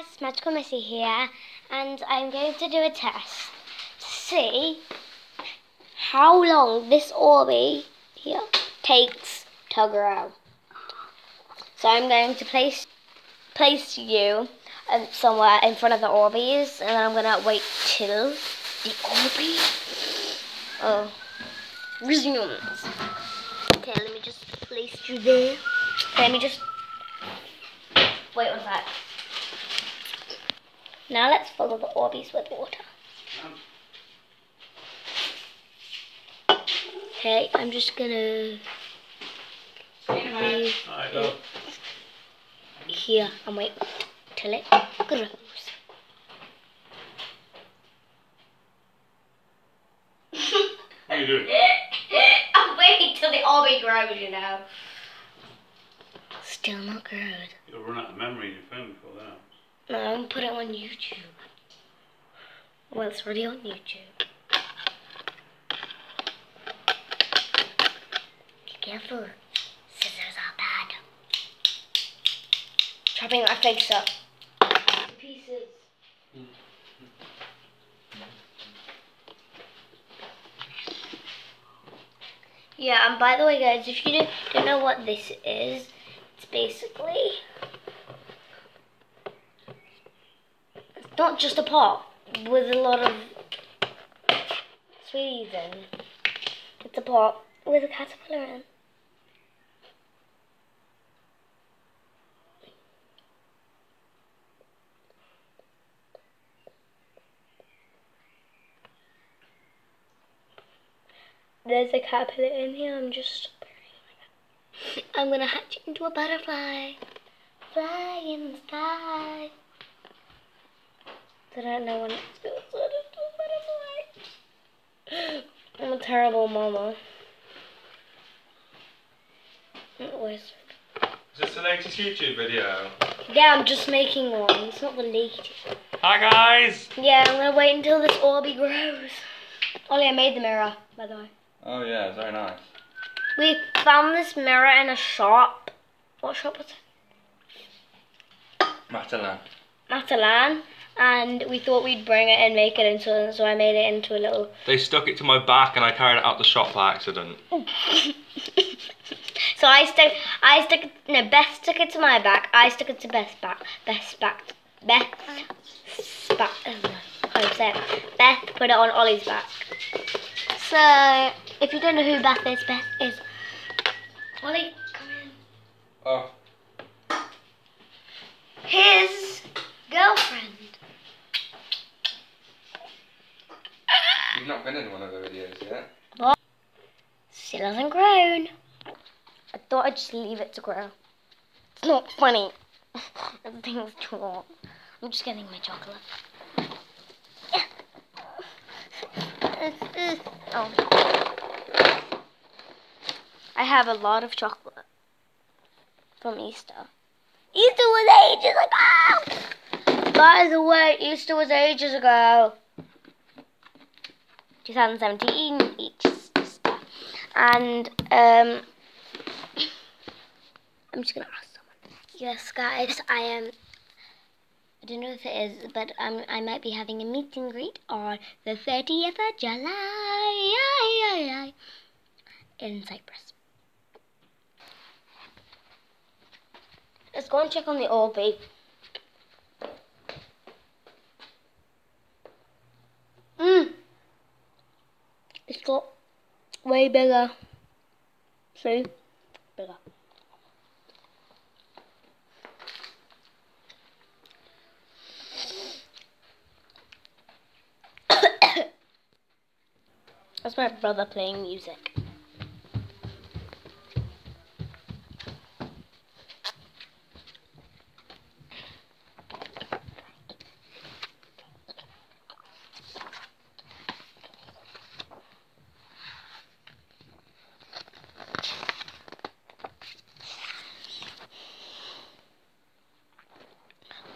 guys, Magical Missie here, and I'm going to do a test to see how long this Orby here takes to grow. So I'm going to place place you um, somewhere in front of the Orbeez, and then I'm gonna wait till the Orby uh, resumes. Okay, let me just place you there. Okay, let me just wait one sec. Now let's fill the Orbeez with water. Okay, I'm just gonna leave Alright, it look. here and wait till it grows. How you doing? I'm waiting till the Orby grows, you know. Still not good. You'll run out of memory in your phone before that. No, I'm gonna put it on YouTube. Well, it's already on YouTube. Be careful. Scissors are bad. Chopping my face up. Pieces. Yeah, and by the way, guys, if you don't, don't know what this is, it's basically it's not just a pot with a lot of sweeties in. It's a pot with a caterpillar in. There's a caterpillar in here. I'm just. I'm gonna hatch into a butterfly. Fly in the sky. I don't know when it's gonna turn into a butterfly. I'm a terrible mama. Always. Is this the latest YouTube video? Yeah, I'm just making one. It's not the latest. Hi guys! Yeah, I'm gonna wait until this Orby grows. Ollie, I made the mirror, by the way. Oh yeah, it's very nice. We found this mirror in a shop. What shop was it? Matalan. Matalan. And we thought we'd bring it and make it into, so I made it into a little. They stuck it to my back and I carried it out the shop by accident. so I stuck, I stuck, it- no, Beth stuck it to my back. I stuck it to Beth's back. Beth's back. Beth's back. Oh, no. Can't say it. Beth put it on Ollie's back. So, if you don't know who Beth is, Beth is. Ollie, come in. Oh. His girlfriend. You've not been in one of the videos yet? What? Still hasn't grown. I thought I'd just leave it to grow. It's not funny. Everything's wrong. I'm just getting my chocolate. Oh. I have a lot of chocolate from Easter. Easter was ages ago! By the way, Easter was ages ago. 2017 Easter. And um I'm just gonna ask someone. Yes, guys, I am. I don't know if it is, but um, I might be having a meet and greet on the 30th of July in Cyprus. Let's go and check on the Orby. Mmm. It's got way bigger. See? Bigger. That's my brother playing music.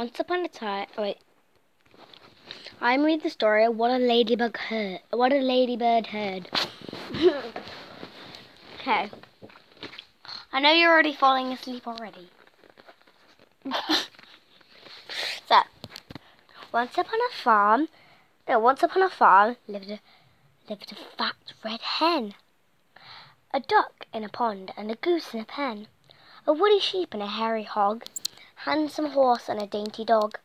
Once upon a time, wait. I'm read the story. of What a ladybug heard. What a ladybird heard. okay. I know you're already falling asleep already. so, Once upon a farm, no, once upon a farm lived a lived a fat red hen, a duck in a pond, and a goose in a pen, a woolly sheep and a hairy hog, handsome horse and a dainty dog,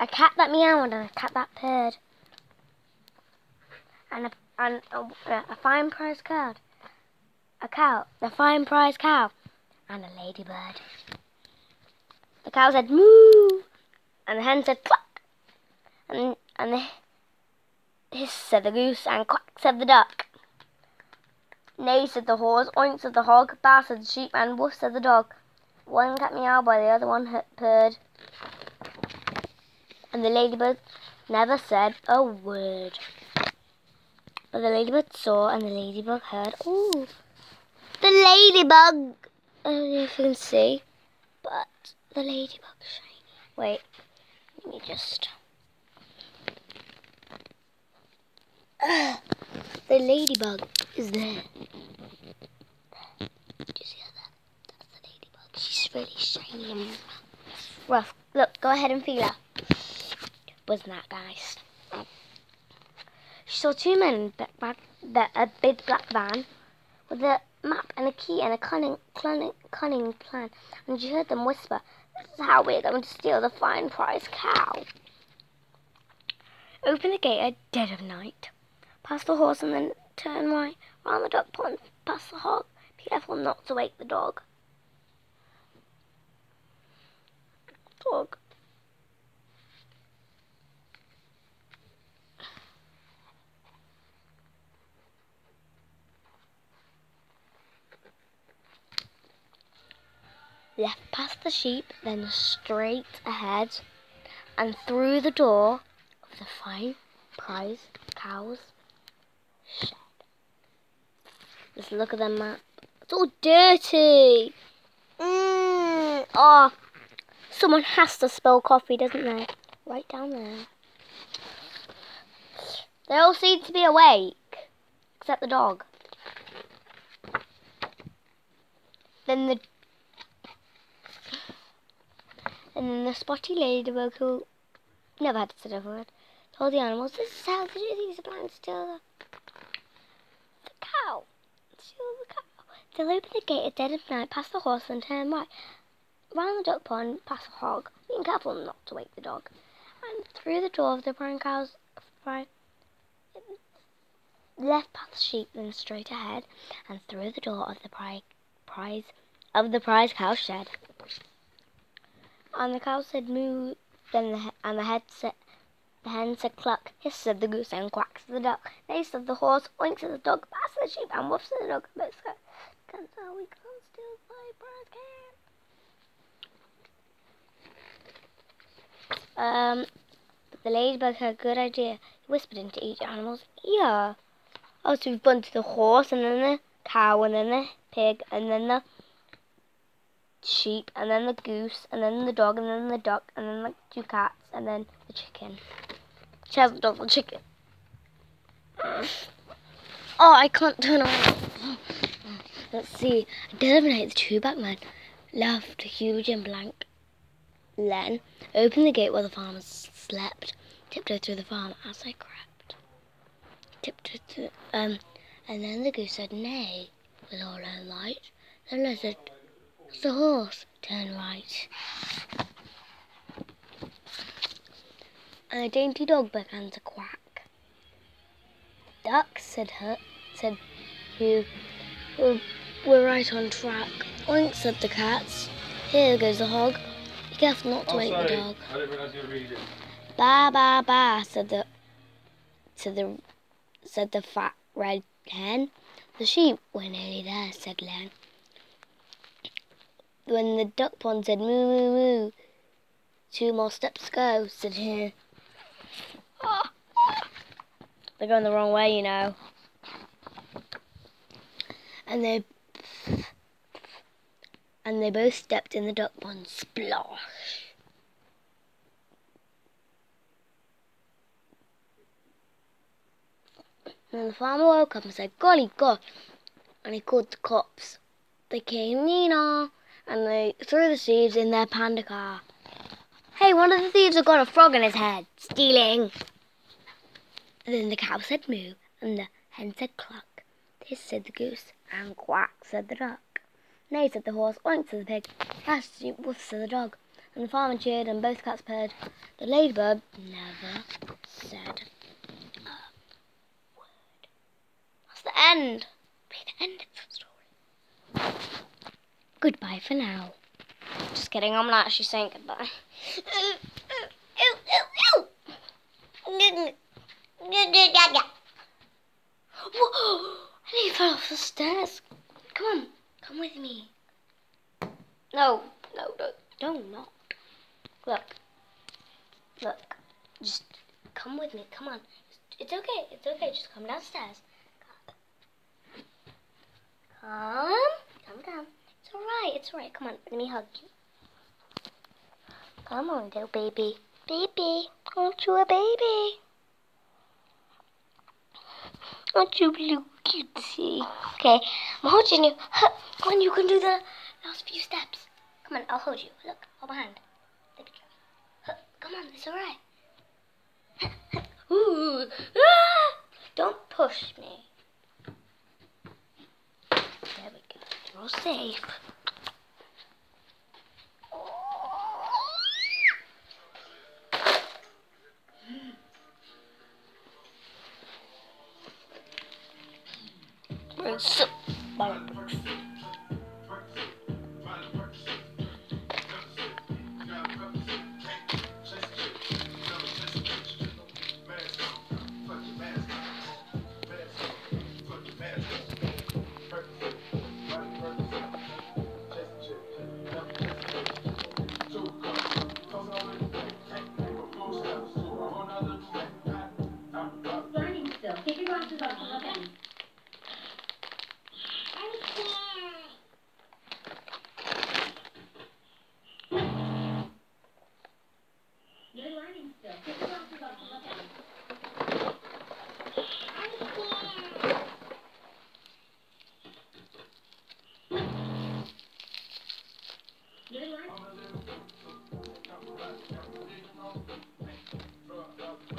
a cat that meowed and a cat that purred, and a and a, a fine prize cow, a cow, a fine prize cow, and a ladybird. The cow said moo, and the hen said cluck, and and the hiss said the goose, and quack said the duck. Neigh said the horse, oink said the hog, baa said the sheep, and woof said the dog. One cat meowed while the other one purred, and the ladybird never said a word. But the ladybird saw, and the ladybug heard. Ooh, the ladybug! I don't know if you can see, but the ladybug shiny. Wait, let me just. The ladybug is there. You see that? That's the ladybug. She's really shiny and rough. Look, go ahead and feel her. Wasn't that nice? She saw two men in a big black van with a map and a key and a cunning, cunning, cunning plan. And she heard them whisper, "This is how we're going to steal the fine prize cow." Open the gate at dead of night. Past the horse and then turn right. Round the duck pond, past the hog. Be careful not to wake the dog. Dog. Left past the sheep, then straight ahead, and through the door of the fine prize cow's shed. Let's look at the map. It's all dirty. Mm. Oh, someone has to spill coffee, doesn't they? Right down there. They all seem to be awake, except the dog. Then the and then the spotty ladybug who never had to sit over it told the animals, This is how the duties are planning to steal the, cow. Steal the cow. They'll open the gate at dead of night, past the horse, and turn right. Round the duck pond, past the hog, being careful not to wake the dog. And through the door of the brown cow's left past the sheep, then straight ahead, and through the door of the pri- prize of the prize cow shed. And the cow said moo, then the he- and the head said the hen said cluck, hiss said the goose, and quack said the duck, neigh said the horse, oink said the dog, baa said the sheep, and woof said the dog. But so, we can't steal my prize can. Um, but the ladybug had a good idea. He whispered into each animal's ear. Oh, so we've to the horse, and then the cow, and then the pig, and then the sheep, and then the goose, and then the dog, and then the duck, and then the two cats, and then the chicken. She done the chicken. Oh, I can't turn around. Let's see. Of night, the two back men left huge and blank. Then opened the gate while the farmers slept, tiptoed through the farm as I crept. Tiptoed through, um, and then the goose said, Nay, with all her light. The lizard the horse. Turn right. And a dainty dog began to quack. Duck, said her, said who, we're, we're right on track. Oink, said the cats. Here goes the hog. Be careful not to Oh, wake sorry. the dog. I didn't realise you were reading. Ba ba ba, said the, said the, said the fat red hen. The sheep were nearly there, said Len. When the duck pond said moo moo moo, two more steps to go, said he. They're going the wrong way, you know. And they and they both stepped in the duck pond. Splosh. And then the farmer woke up and said, Golly God. And he called the cops. They came, Nina, and they threw the thieves in their panda car. Hey, one of the thieves has got a frog in his head. Stealing. then the cow said moo, and the hen said cluck. This said the goose, and quack said the duck. Neigh said the horse, oink said the pig, ash woof said the dog. And the farmer cheered, and both cats purred. The ladybird never said a word. That's the end. Be the end of the story. Goodbye for now. Just kidding, I'm not actually saying goodbye. Whoa! And he fell off the stairs. Come on, come with me. No, no, no, don't not. Look, look, just come with me. Come on. It's okay. It's okay. Just come downstairs. Come, come down. It's all right. It's all right. Come on. Let me hug you. Come on, little baby. Baby, aren't you a baby? Aren't you blue cutesy? Okay, I'm holding you. Huh, Come on, you can do the last few steps. Come on, I'll hold you. Look, hold my hand. Come on, it's alright. Ooh, ah! Don't push me. There we go. You're all safe. Bring some fireworks. Learning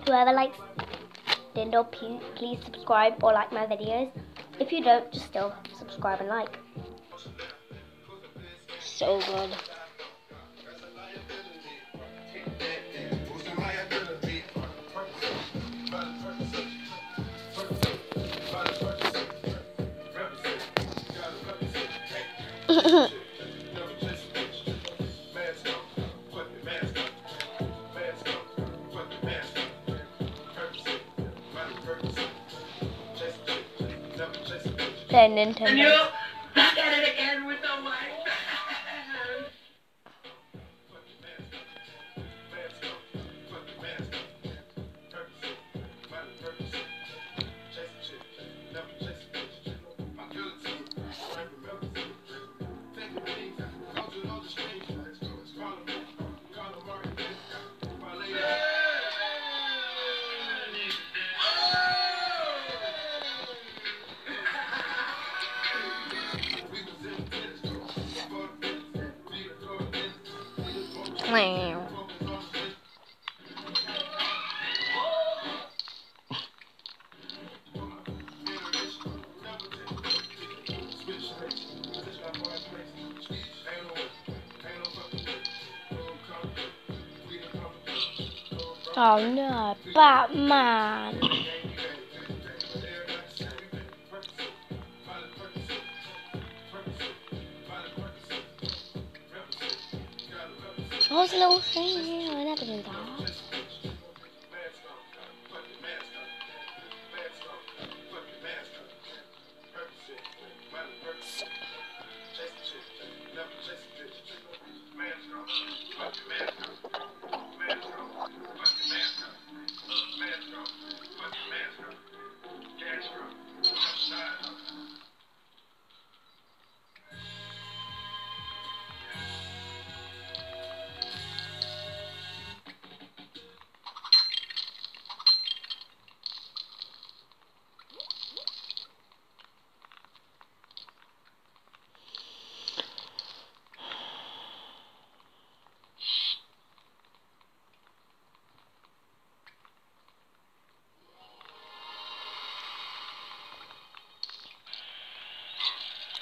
Whoever likes Dindo, please, please subscribe or like my videos. If you don't, just still subscribe and like. So good. Nintendo. back at it again Oh no, Batman. Bye.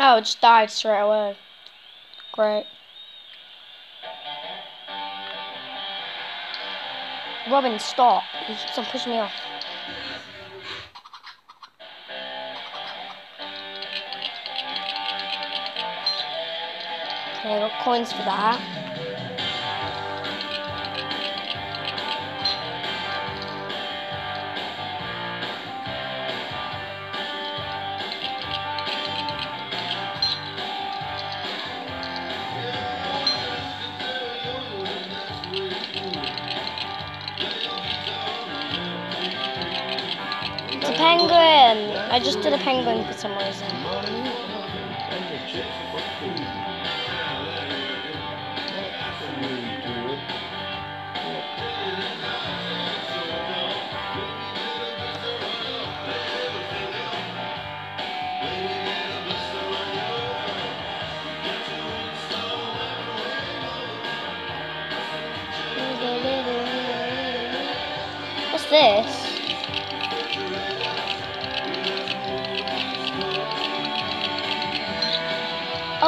Oh, it just died straight away. Great. Robin, stop. You keep on pushing me off. Okay, I got coins for that. Penguin! I just did a penguin for some reason. What's this?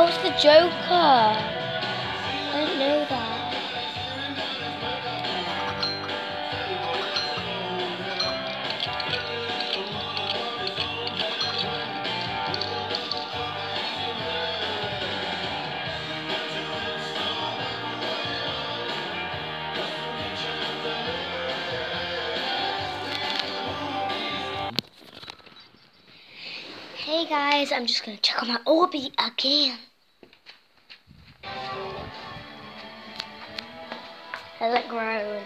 Oh, the Joker. I didn't know that. Hey guys, I'm just gonna check on my Orby again. Has it grown?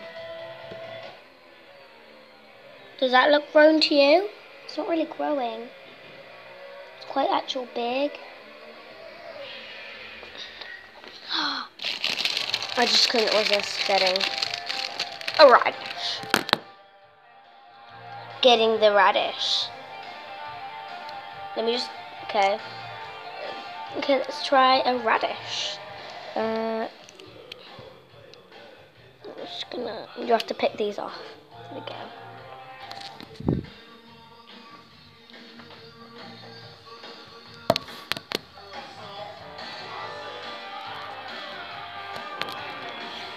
Does that look grown to you? It's not really growing. It's quite actual big. I just couldn't resist getting a radish. Getting the radish. Let me just, okay. Okay, let's try a radish. Uh, just gonna, you have to pick these off. There we go.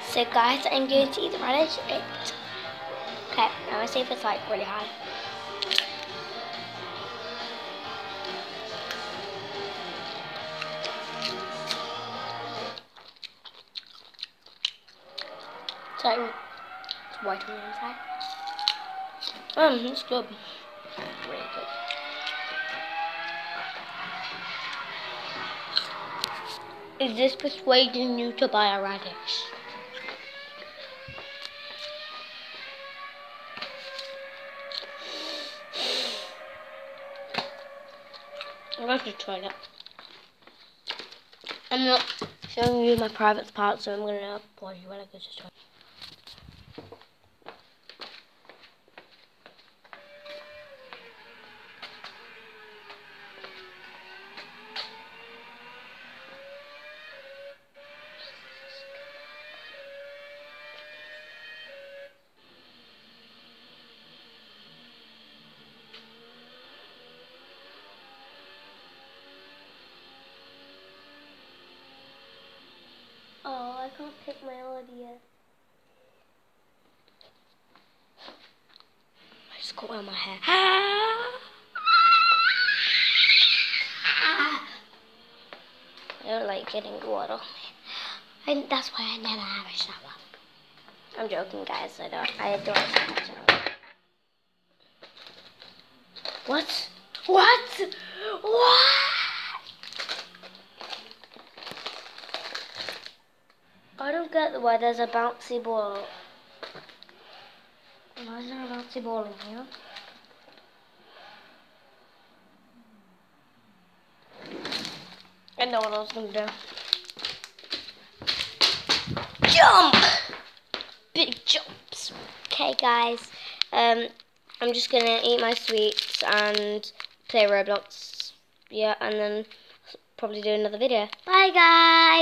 So guys, I'm going to eat the radish. Okay, I'm gonna see if it's like really high. It's white on the inside. Um, it's good. Really good. Is this persuading you to buy a radish? I'm going to try it. I'm not showing you my private part, so I'm going to pause you when I go to try. On my hair. Don't like getting water. And that's why I never have a shower. I'm joking, guys. I don't. I don't have a shower. What? What? What? I don't get why there's a bouncy ball. Why is there a bouncy ball in here? Know what I was gonna do. Jump! Big jumps. Okay, guys. Um, I'm just gonna eat my sweets and play Roblox. Yeah, and then probably do another video. Bye, guys.